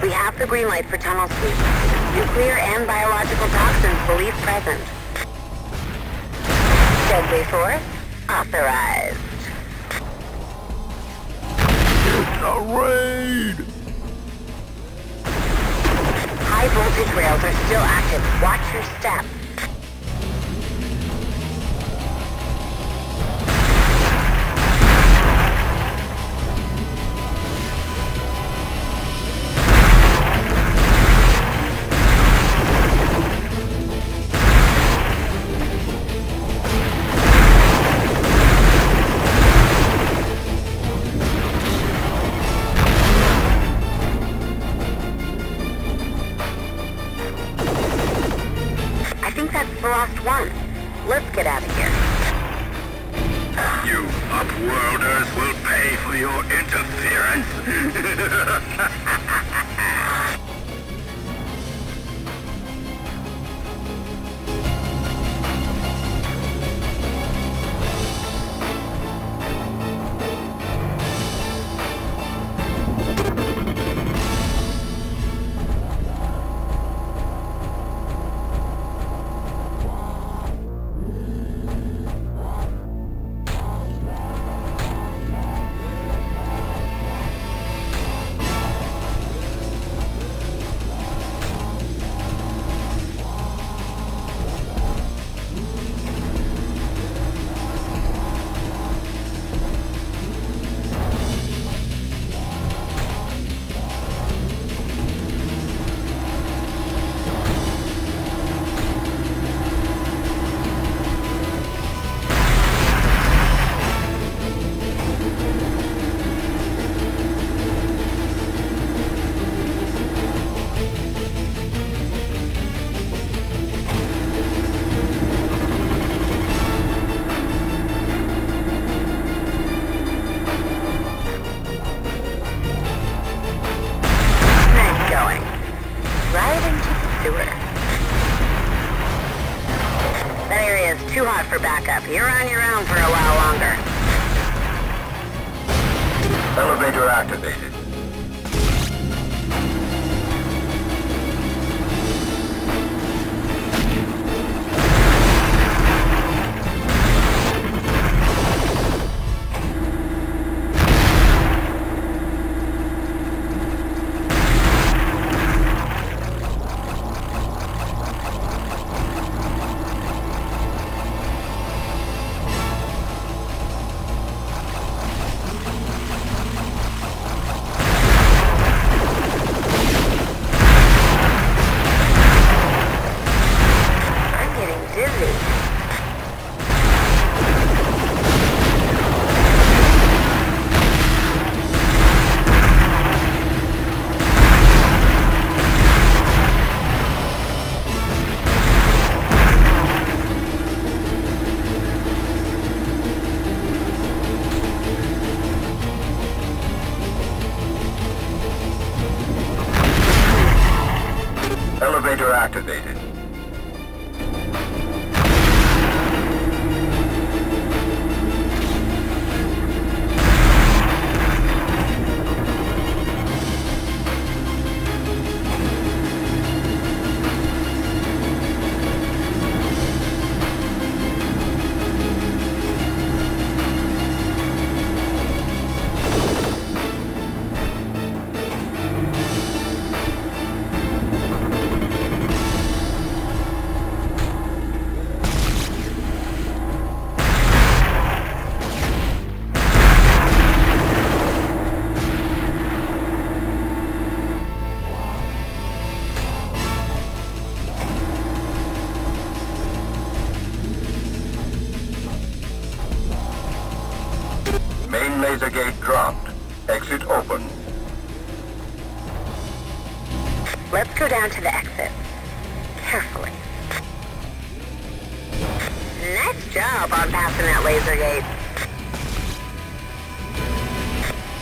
We have the green light for tunnel sweep. Nuclear and biological toxins believed present. Deadly force authorized. It's a raid! High voltage rails are still active. Watch your step. Upworlders will pay for your interference! hot for backup. You're on your own for a while longer. Elevator activated.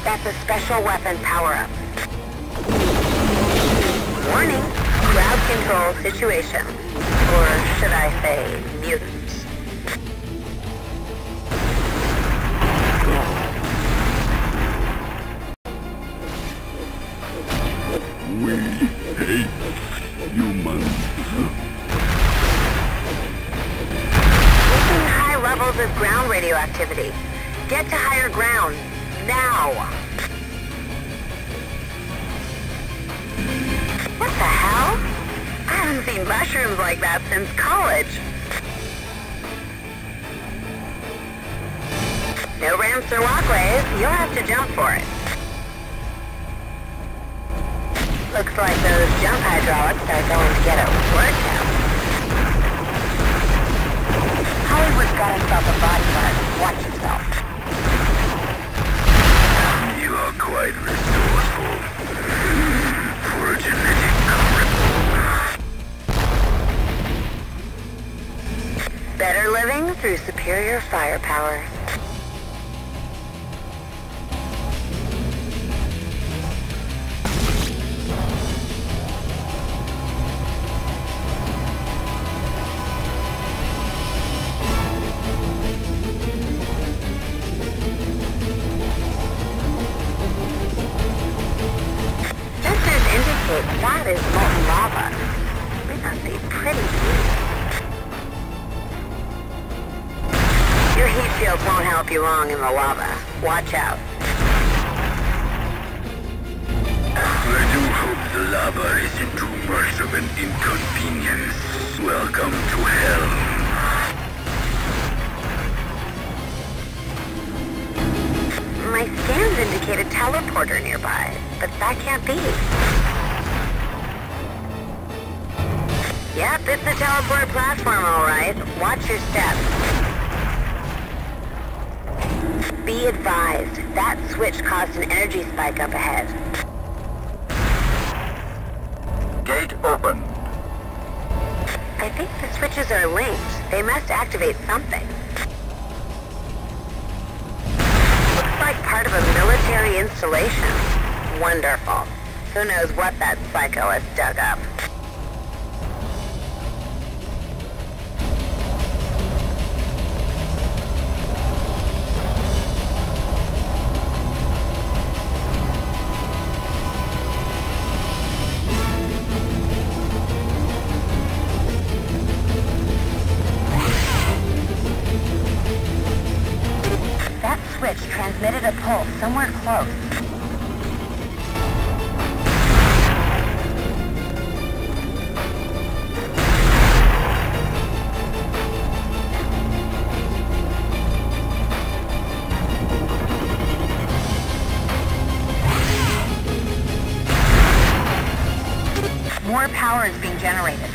That's a special weapon power-up. Warning, crowd control situation. Or should I say, mutants. We hate Humans. We're seeing high levels of ground radioactivity. Get to higher ground. Now. What the hell? I haven't seen mushrooms like that since college. No ramps or walkways. You'll have to jump for it. Looks like those jump hydraulics are going to get a workout. Hollywood's through superior firepower. The lava. Watch out. I do hope the lava isn't too much of an inconvenience. Welcome to hell. My scans indicate a teleporter nearby, but that can't be. Yep, it's a teleport platform, all right. Watch your step. Be advised, that switch caused an energy spike up ahead. Gate open. I think the switches are linked. They must activate something. Looks like part of a military installation. Wonderful. Who knows what that psycho has dug up. Transmitted a pulse somewhere close. More power is being generated.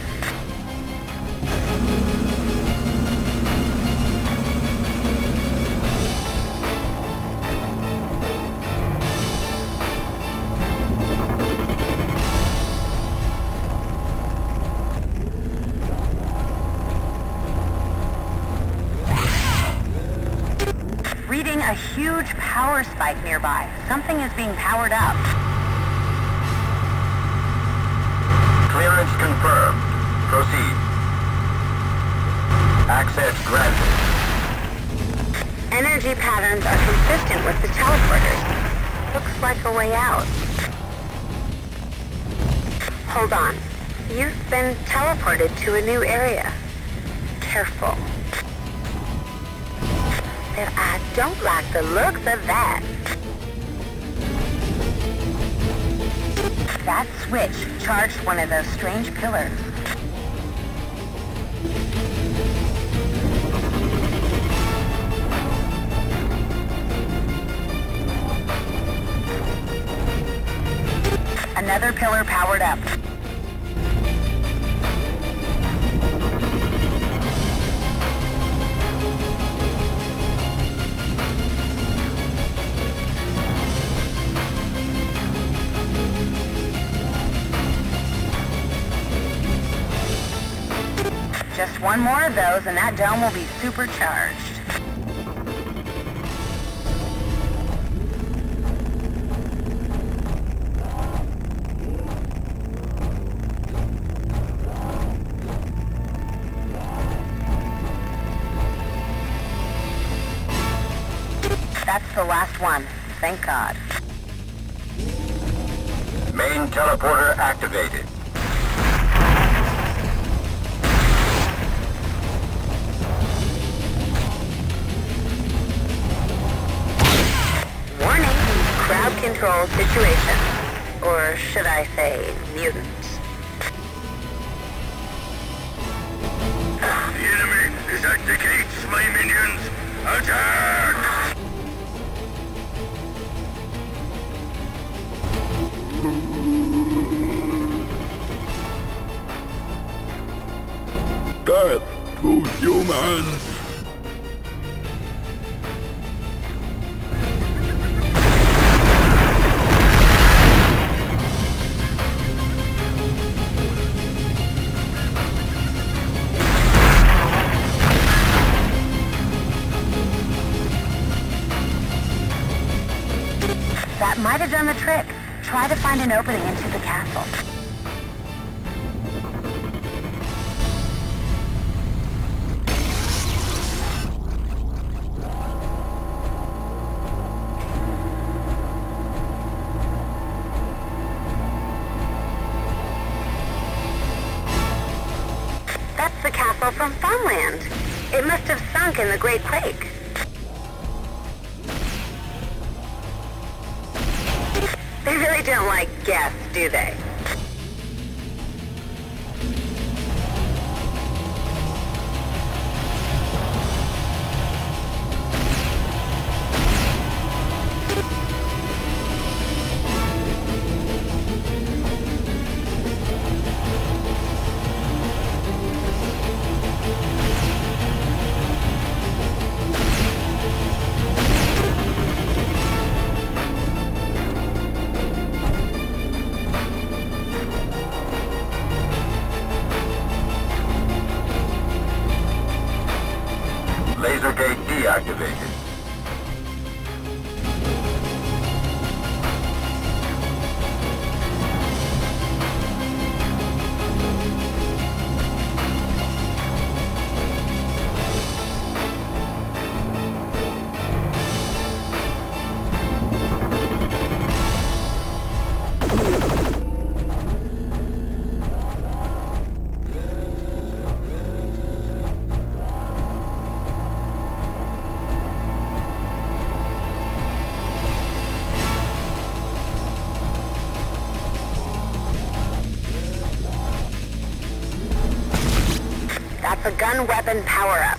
Nearby. Something is being powered up. Clearance confirmed. Proceed. Access granted. Energy patterns are consistent with the teleporters. Looks like a way out. Hold on. You've been teleported to a new area. Careful. I don't like the looks of that. That switch charged one of those strange pillars. Another pillar powered up. One more of those and that dome will be supercharged. That's the last one. Thank God. Main teleporter activated. Control situation. Or should I say, mutants. Might have done the trick. Try to find an opening into the castle. That's the castle from Funland. It must have sunk in the Great Quake. They don't like guests, do they? A gun weapon power-up.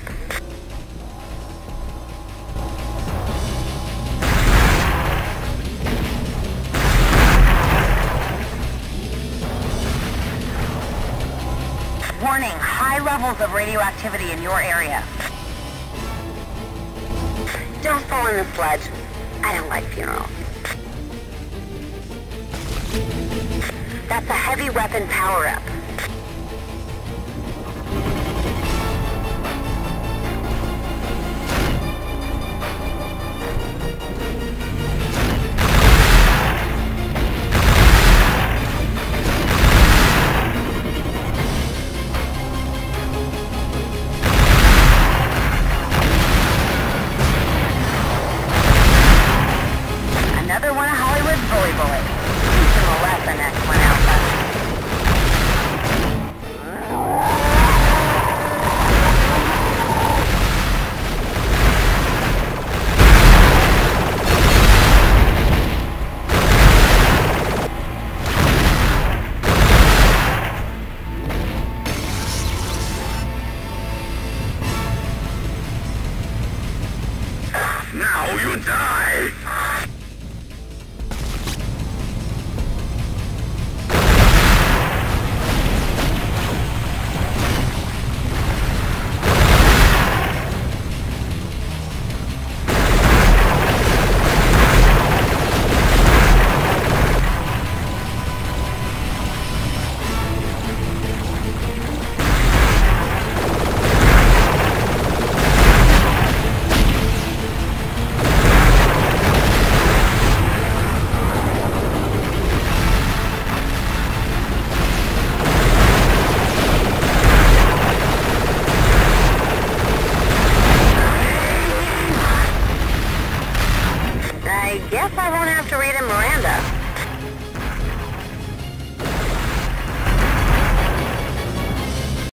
Warning, high levels of radioactivity in your area. Don't fall in the sludge. I don't like funerals. That's a heavy weapon power-up. Now you die!